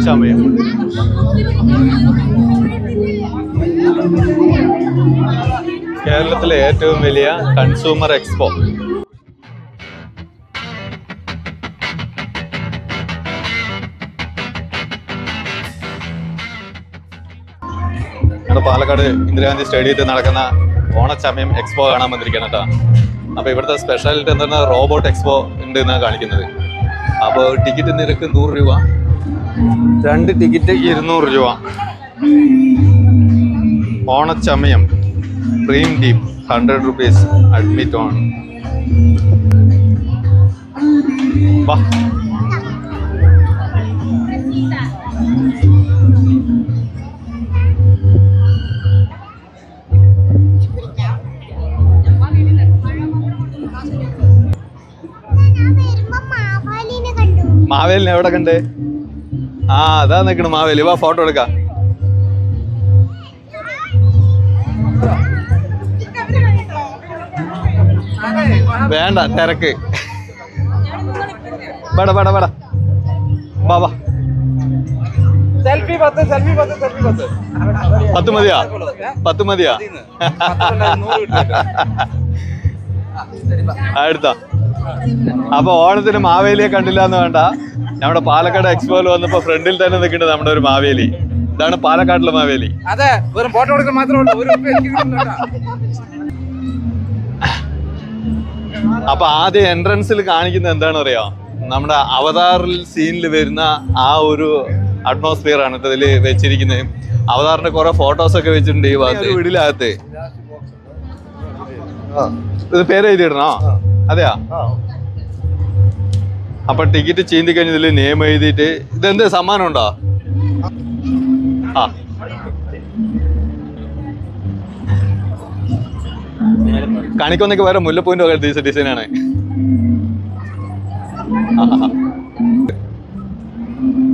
ഓണച്ചമയം കേരളത്തിലെ ഏറ്റവും വലിയ കൺസ്യൂമർ എക്സ്പോ. നമ്മുടെ പാലക്കാട് ഇന്ദിരാഗാന്ധി സ്റ്റേഡിയത്തിൽ നടക്കുന്ന ഓണച്ചമയം എക്സ്പോ കാണാൻ വന്നിരിക്കണം കേട്ടോ. അപ്പോൾ ഇവിടുത്തെ സ്പെഷ്യാലിറ്റി എന്താണ് റോബോട്ട് എക്സ്പോ ഉണ്ട് എന്നാണ് കാണിക്കുന്നത്. അപ്പോൾ ടിക്കറ്റ് നിരക്ക് നൂറ് രൂപ. രണ്ട് ടിക്കറ്റ് ഇരുന്നൂറ് രൂപ. ഓണച്ചമയം പ്രീം ഡീപ് ഹൺഡ്രഡ് റുപ്പീസ് അഡ്മിറ്റ് ഓൺ വാ. മാവാലിനെ എവിടെ കണ്ടേ? ആ അതാ നിക്കണം മാവേലി. വാ ഫോട്ടോ എടുക്കാം. വേണ്ട തിരക്ക്. വേട വേട വേട ബാബാ സെൽഫി പത്ത് സെൽഫി പത്ത് സെൽഫി പത്ത്. പത്ത് മതിയാ? പത്ത് മതിയാ? അടുത്ത അപ്പൊ ഓണത്തിന് മാവേലിയെ കണ്ടില്ല എന്ന് വേണ്ട. നമ്മുടെ പാലക്കാട് എക്സ്പോയിൽ വന്നപ്പോ ഫ്രണ്ടിൽ തന്നെ നിൽക്കുന്നത് നമ്മുടെ ഒരു മാവേലി. ഇതാണ് പാലക്കാട്ടിലെ മാവേലി. അതെ വെറും ഫോട്ടോ എടുക്കാൻ മാത്രമേ അപ്പൊ ആദ്യം എൻട്രൻസിൽ കാണിക്കുന്ന എന്താണെന്ന് അറിയോ നമ്മുടെ അവതാറിൽ സീനിൽ വരുന്ന ആ ഒരു അറ്റ്മോസ്ഫിയർ ആണ് ഇതിൽ വെച്ചിരിക്കുന്നത്. അവതാറിന്റെ കുറെ ഫോട്ടോസ് ഒക്കെ വെച്ചിട്ടുണ്ട് ഈ ഭാഗത്ത്. വീടിനകത്ത്. ഇത് പേര് എഴുതിയിടണോ? അതെയാ? അപ്പൊ ടിക്കറ്റ് ചീന്തി കഴിഞ്ഞ് ഇതിൽ നെയിം എഴുതിയിട്ട് ഇതെന്ത് സമ്മാനം ഉണ്ടോ? ആ. കണിക്കൊന്നൊക്കെ വേറെ മുല്ലപ്പൂവിന്റെ ഒക്കെ ഡിസൈനാണ്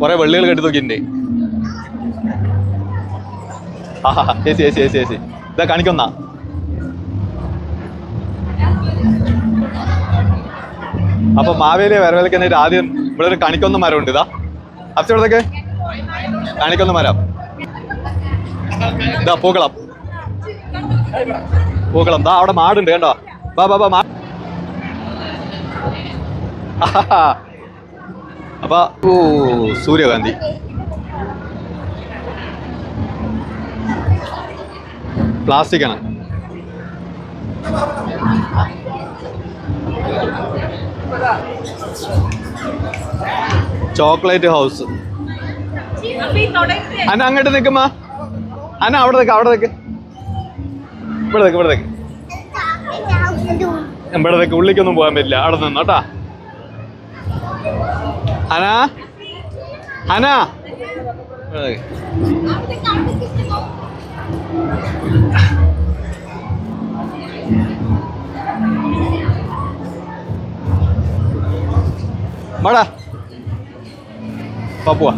കൊറേ വെള്ളികൾ കെട്ടി നോക്കിയിട്ടുണ്ട് ആഹാ ചേച്ചി ചേച്ചി ചേച്ചി ചേച്ചി ഇതാ കാണിക്കൊന്നാ. അപ്പൊ മാവേലിയെ വരവേൽക്കാനായിട്ട് ആദ്യം ഇവിടെ ഒരു കണിക്കൊന്ന മരം ഉണ്ട് ഇതാ അച്ഛടത്തൊക്കെ കണിക്കൊന്ന മരം. ഇതാ പൂക്കളം. പൂക്കളം. ദാ അവിടെ മാടുണ്ട് കേട്ടോ ബാ ബാ ബാ. അപ്പൊ ഓ സൂര്യകാന്തി. പ്ലാസ്റ്റിക് ആണ്. ചോക്ലേറ്റ് ഹൗസ് അന അങ്ങോട്ട് നിൽക്കുമ്മ അന അവിടെ നിൽക്ക് അവിടെ നിൽക്ക്. ഇവിടെ നിൽക്ക് ഇവിടെ നിൽക്ക്. ഇവിടെ നിൽക്ക് ഉള്ളിക്കൊന്നും പോകാൻ പറ്റില്ല. അവിടെ നിന്നോട്ടാ അന? അന? ഇവിടെ. വാ പോവാ.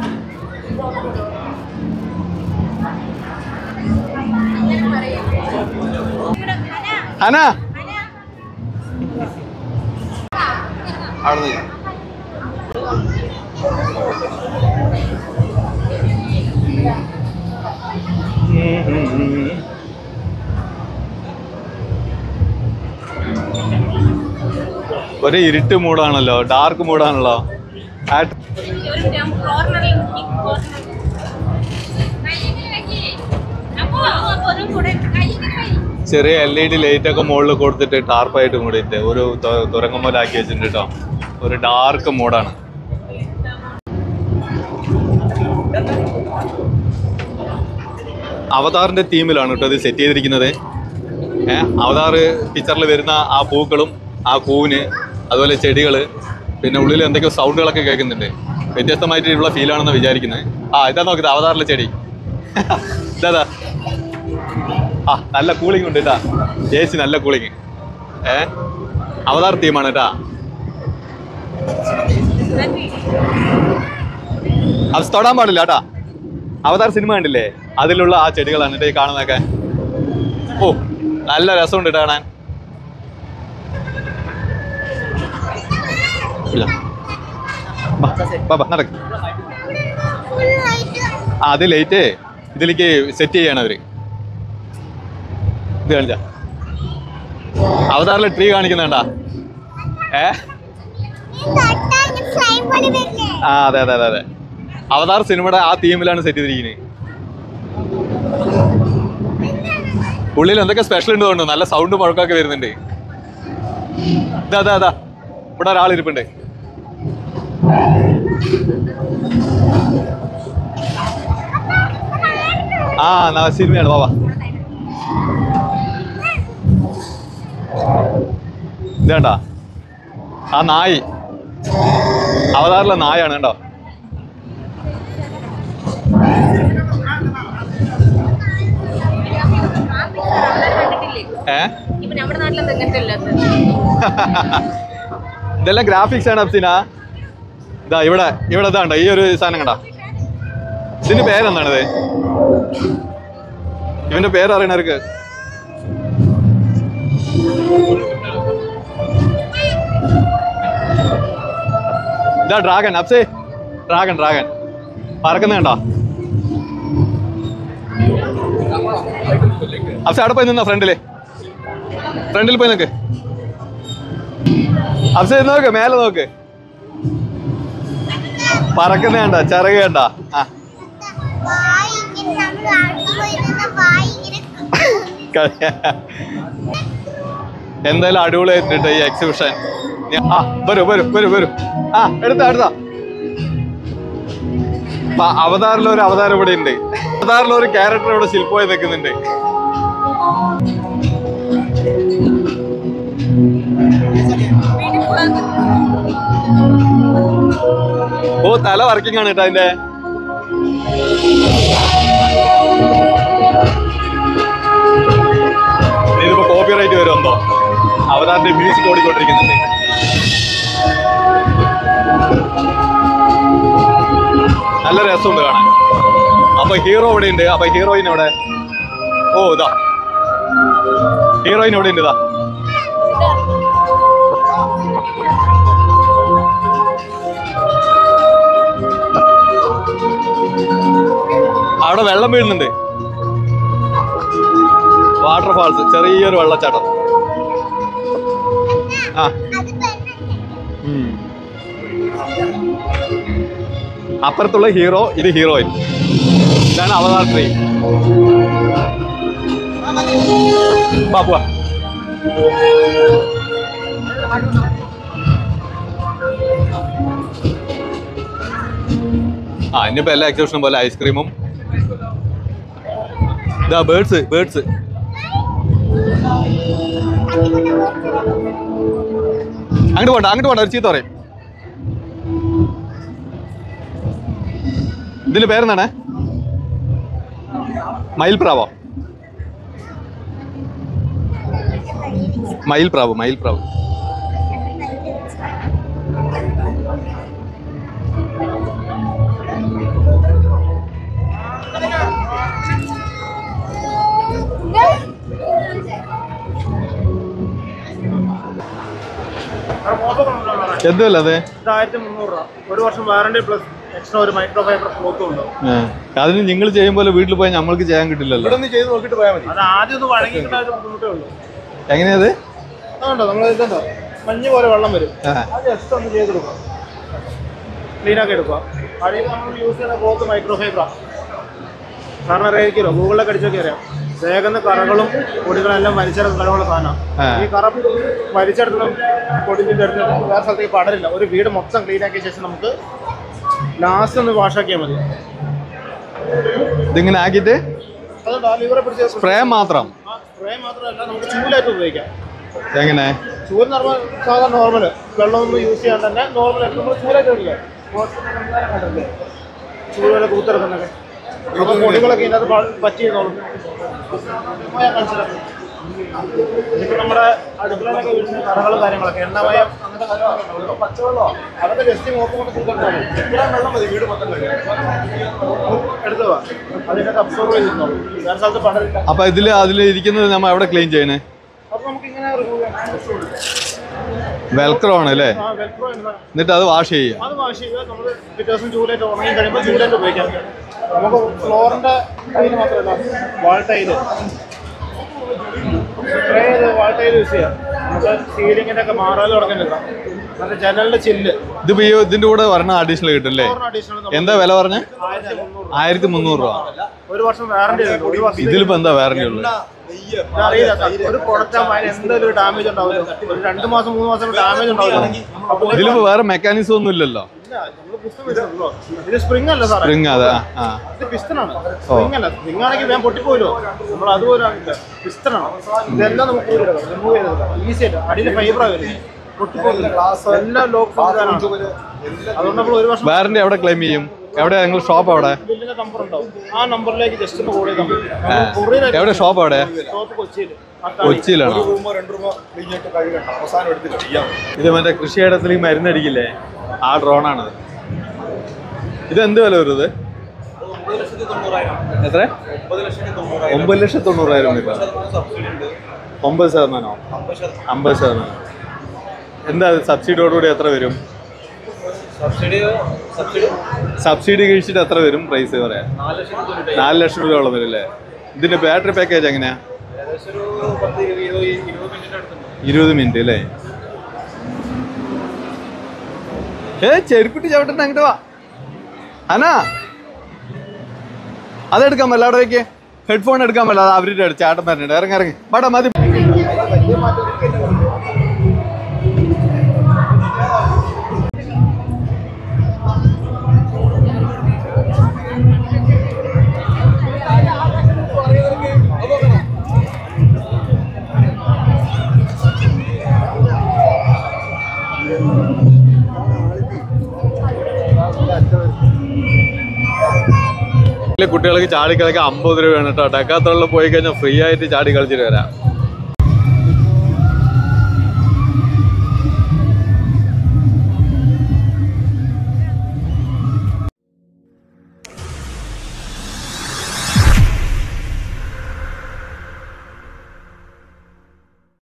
അന. അവിടെ ഒരു ഇരുട്ട് മൂടാണല്ലോ ഡാർക്ക് മൂടാണല്ലോ ചെറിയ എൽ ഇ ഡി ലൈറ്റ് ഒക്കെ മുകളിൽ കൊടുത്തിട്ട് ടാർപ്പായിട്ട് മൂടിയിട്ട് ഒരു തുരങ്കം പോലെ ആക്കി വെച്ചിട്ടുണ്ട് കേട്ടോ ഒരു ഡാർക്ക് മൂടാണ് അവതാറിന്റെ തീമിലാണ് കേട്ടോ ഇത് സെറ്റ് ചെയ്തിരിക്കുന്നത്. അവതാർ പിക്ചറിൽ വരുന്ന ആ പൂക്കളും ആ പൂവിന് അതുപോലെ ചെടികൾ പിന്നെ ഉള്ളിൽ എന്തൊക്കെയോ സൗണ്ടുകളൊക്കെ കേൾക്കുന്നുണ്ട്. വ്യത്യസ്തമായിട്ടുള്ള ഫീലാണെന്ന് വിചാരിക്കുന്നത് ആ ഇതാ നോക്കിയത് അവതാറിലെ ചെടി. ഇതാ ആ നല്ല കൂളിംഗ് ഉണ്ട് കേട്ടാ എ നല്ല കൂളിംഗ് ഏ? അവതാർ തീമാണ് കേട്ടാ അത് തൊടാൻ പാടില്ല കേട്ടാ അവതാർ സിനിമ കണ്ടില്ലേ? അതിലുള്ള ആ ചെടികളാണ് ഈ കാണുന്നതൊക്കെ. ഓ നല്ല രസമുണ്ട് കാണാൻ. ഇല്ല. നടക്ക്. അത് ലൈറ്റ് ഇതിലേക്ക് സെറ്റ് ചെയ്യണം അവർ. ഇത് കാണിച്ച. അവതാറിലെ ട്രീ കാണിക്കുന്നുണ്ടാ? ഏ? ആ അതെ അതെ അതെ അതെ. അവതാർ സിനിമയുടെ ആ തീമിലാണ് സെറ്റ് ചെയ്തിരിക്കുന്നത്. ഉള്ളിൽ എന്തൊക്കെ സ്പെഷ്യൽ ഉണ്ട് തോന്നുന്നു? നല്ല സൗണ്ട് മുഴക്കമൊക്കെ വരുന്നുണ്ട്. ഇതാ അതാ അതാ ഇവിടെ ഒരാൾ ഇരിപ്പുണ്ട് ആ എന്നാ സിനിമയാണ് ബാബാ ഇതേണ്ട ആ നായി. അവതാറിലെ നായാണ് കേട്ടോ ഏ? ഇതെല്ലാം ഗ്രാഫിക്സ് ആണ് അപ്സിന ഇതാ ഇവിടെ ഇവിടെ ഇതാണ്ട ഈ ഒരു സാധനം കണ്ട? ഇതിന്റെ പേരെന്താണിത്? ഇവന്റെ പേര് അറിയണവർക്ക് ഇതാ ഡ്രാഗൺ അപ്സേ. ഡ്രാഗൺ ഡ്രാഗൺ പറക്കുന്ന കണ്ടോ? അപ്സേ അവിടെ പോയി നിന്നോ ഫ്രണ്ടിൽ. ഫ്രണ്ടിൽ പോയി നിൽക്ക് അപ്സേ നോക്ക് മേലെ നോക്ക്. പറക്കുന്ന കണ്ട? ചിറക് കണ്ട? എന്തായാലും അടിപൊളിയായിട്ടുണ്ട് ഈ എക്സിബിഷൻ വരൂ വരൂ വരൂ വരൂ. ആ എടുത്താ എടുത്താ. അവതാറിലൊരു അവതാരം ഇവിടെ ഉണ്ട്. അവതാറിലൊരു ക്യാരക്ടർ ഇവിടെ ശില്പമായി നിൽക്കുന്നുണ്ട്. തല വർക്കിംഗ് ആണ് കേട്ടോ അതിന്റെ ഇതിപ്പോ കോപ്പി റൈറ്റ് വരുമെന്തോ അവതാറിന്റെ മ്യൂസിക് ഓടിക്കൊണ്ടിരിക്കുന്നുണ്ട്. നല്ല രസമുണ്ട് കാണാൻ. അപ്പൊ ഹീറോ ഇവിടെ ഉണ്ട് അപ്പൊ ഹീറോയിൻ എവിടെ? ഓ ഇതാ. ഹീറോയിൻ എവിടെ ഉണ്ട് ഇതാ. അവിടെ വെള്ളം വീഴുന്നുണ്ട്. വാട്ടർഫാൾസ് ചെറിയൊരു വെള്ളച്ചാട്ടം. ആ. അപ്പുറത്തുള്ള ഹീറോ ഇത് ഹീറോയിൻ. ഇതാണ് അവതാർ ട്രീ വാ പോവാ. ആ ഇനിയിപ്പോ എല്ലാ എക്സിബിഷനും പോലെ ഐസ്ക്രീമും ഇതാ ബേർഡ്സ് ബേർഡ്സ് അങ്ങോട്ട് പോണ്ട അങ്ങോട്ട് പോണ്ട ഒരു ചീത്ത പറയും. ഇതിന്റെ പേരെന്താണ്? മയിൽപ്രാവോ? പ്രാവോ മയിൽ പ്രാവ് മയിൽ പ്രാവ് എന്തുമല്ല അത്? ഇത് ആയിരത്തി മുന്നൂറ് രൂപ. ഒരു വർഷം വാറണ്ടി പ്ലസ് എക്സ്ട്രാ ഒരു മൈക്രോ ഫൈബർ ക്ലോത്തും ഉണ്ട്. ഏ. അതിന് നിങ്ങൾ ചെയ്യുമ്പോൾ വീട്ടിൽ പോയി നമ്മൾക്ക് ചെയ്യാൻ കിട്ടില്ലല്ലോ. ഇവിടെ ഒന്ന് ചെയ്ത് നോക്കിയിട്ട് പോയാൽ മതി. അത് ആദ്യം ഒന്ന് വഴങ്ങിയിട്ട് ഒരു ബുദ്ധിമുട്ടേ ഉള്ളൂ. എങ്ങനെയത്? അതുകൊണ്ടോ? നമ്മൾ ഇതുണ്ടോ മഞ്ഞ് പോലെ വെള്ളം വരും. അത് ജസ്റ്റ് ഒന്ന് ചെയ്തെടുക്കുക ക്ലീൻ ആക്കി എടുക്കുക അടിയിൽ നമ്മൾ യൂസ് ചെയ്യുന്ന ക്ലോത്ത് മൈക്രോ ഫൈബറാണ് കാരണം അറിയാമായിരിക്കുമല്ലോ ഗൂഗിളിലൊക്കെ അടിച്ചൊക്കെ അറിയാം. വേഗം കറകളും പൊടികളെല്ലാം വലിച്ചെടുക്കുന്ന കഴിവുള്ള. സാധനമാണ്. ഈ കറ വലിച്ചെടുത്തും പൊടിഞ്ഞിട്ട് എടുത്തിട്ട് വേറെ സ്ഥലത്തേക്ക് പടരില്ല ഒരു വീട് മൊത്തം ക്ലീൻ ആക്കിയ ശേഷം നമുക്ക് ലാസ്റ്റ് ഒന്ന് വാഷാക്കിയാൽ മതി. ഇതിങ്ങനെ ആക്കിയിട്ട്? സ്പ്രേ മാത്രം? സ്പ്രേ മാത്രമല്ല നമുക്ക് ചൂടായിട്ട് ഉപയോഗിക്കാം. എങ്ങനെ? ചൂട് നോർമൽ സാധാരണ നോർമൽ വെള്ളമൊന്നും യൂസ് ചെയ്യാണ്ട് തന്നെ നോർമൽ നമ്മൾ ചൂടായിട്ട് ചൂടുവെള്ളം കൂത്തിറക്കുന്നൊക്കെ പൊടികളൊക്കെ ഇതിനകത്ത് പ- പറ്റിയിരുന്നോളും. ഞാൻ കാണിച്ചുതരാം. ഇതിപ്പോ നമ്മുടെ അടുക്കളയിലൊക്കെ വീട്ടിൽ കറകളും കാര്യങ്ങളൊക്കെ എണ്ണമയം അങ്ങനത്തെ കാര്യങ്ങളൊക്കെ പച്ചവെള്ളമോ. അതൊക്കെ ജസ്റ്റ് കൊണ്ട് കൂട്ടാൻ ഇവിടെ വെള്ളം മതി വീട് മൊത്തം എടുത്തു അതിനൊക്കെ അബ്സോർവ് ചെയ്തിരുന്നോളൂ വേറെ സ്ഥലത്ത് പടരില്ല അപ്പൊ ഇതിൽ അതിൽ ഇരിക്കുന്നത് നമ്മ എവിടെ ക്ലീൻ ചെയ്യണേ? അപ്പോൾ നമുക്ക് ഇങ്ങനെ വെൽക്രോ ആണ് അല്ലേ? എന്നിട്ട് അത് വാഷ് ചെയ്യുക. അത് വാഷ് ചെയ്യുക. നമ്മൾ പിറ്റേ ദിവസം ചൂടായിട്ട് ഉണങ്ങി കഴിയുമ്പോൾ ചൂടായിട്ട് ഉപയോഗിക്കാം. നമുക്ക് ഫ്ലോറിന്റെ ടൈൽ മാത്രമല്ല വാൾ ടൈൽ സ്പ്രേ ചെയ്ത് വാൾ ടൈൽ യൂസ് ചെയ്യാം. നമുക്ക് ഒക്കെ തുടങ്ങുന്നില്ല ചില്ല് ഇതിപ്പോ ഈ ഇതിന്റെ കൂടെ വരണ അഡീഷണൽ കിട്ടും അല്ലേ? എന്താ വില പറഞ്ഞ? ആയിരത്തി മുന്നൂറ് രൂപ. ഒരു വർഷം വാറണ്ടി ഉണ്ട്. ഒരു വർഷം ഇതിലിപ്പോ എന്താ വാറന്റി ഉള്ളത്? അറിയില്ല ഒരു പ്രൊഡക്റ്റ് ആകുമ്പോൾ എന്തെങ്കിലും ഡാമേജ് ഉണ്ടാവില്ല ഒരു രണ്ട് മാസം മൂന്ന് മാസം ഡാമേജ് ഉണ്ടാവില്ല അപ്പോൾ ഇതിലിപ്പോ വേറെ മെക്കാനിസം ഒന്നും ഇല്ലല്ലോ. സ്പ്രിംഗ് അതെ ആ ഇത് പിസ്റ്റനാണ് സ്പ്രിംഗ് അല്ല. സ്പ്രിംഗ് ആണെങ്കിൽ വേഗം പൊട്ടിപ്പോലോ നമ്മൾ അതുപോലെ പിസ്റ്റനാണ് ഇതെല്ലാം നമുക്ക് റിമൂവ് ചെയ്തെടുക്കാം. ഈസി ആയിട്ട്. അടിയിൽ ഫൈബറാ വരുന്നത് പൊട്ടിപ്പോകില്ല എല്ലാം ലോക്ക് സംവിധാനമാണ് അതുകൊണ്ട് നമ്മൾ ഒരു വർഷം വാറന്റി എവിടെ ക്ലെയിം ചെയ്യും? എവിടെ? നിങ്ങൾ ഷോപ്പ് അവിടെ? ബില്ലിന്റെ നമ്പർ ഉണ്ടാവും. ആ നമ്പറിലേക്ക് ജസ്റ്റ് ഒന്ന് കോൾ ചെയ്താൽ മതി. ആ. കൊറിയർ എവിടെ ഷോപ്പ് അവിടെ? കൊച്ചിയിലാണോ? ഇത് മറ്റേ കൃഷിയിടത്തിൽ ഈ മരുന്നടിക്കില്ലേ? ആ ഡ്രോണാണ് ഇത് എന്ത് വില വരുന്നത് എത്ര? ഒമ്പത് ലക്ഷത്തി തൊണ്ണൂറായിരം രൂപ. ഒമ്പത് ശതമാനോ? അമ്പത് ശതമാനം. എന്താ സബ്സിഡിയോടുകൂടി എത്ര വരും? സബ്സിഡി കഴിച്ചിട്ട് എത്ര വരും പ്രൈസ് പറയാം നാല് ലക്ഷം രൂപയോളം വരും അല്ലേ? ഇതിന്റെ ബാറ്ററി പാക്കേജ് എങ്ങനെയാ? ഇരുപത് മിനിറ്റ് അല്ലേ? ഏ ചെരുപ്പിട്ട് ചവിട്ടണ്ട അങ്ങോട്ട് വാ അനാ അതെടുക്കാൻ പറ്റില്ല അവിടെ വയ്ക്ക് ഹെഡ്ഫോൺ എടുക്കാൻ പറ്റില്ല അത് അവരുടെ അടുത്ത് ചാട്ടം പറഞ്ഞിട്ട് ഇറങ്ങി ഇറങ്ങി പാടാ മതി കുട്ടികൾക്ക് ചാടി കളിക്കാൻ അമ്പത് രൂപയാണ് കേട്ടോ. ഡക്കാത്തുള്ള പോയി കഴിഞ്ഞാൽ ഫ്രീ ആയിട്ട് ചാടി കളിച്ചിട്ട് വരാം.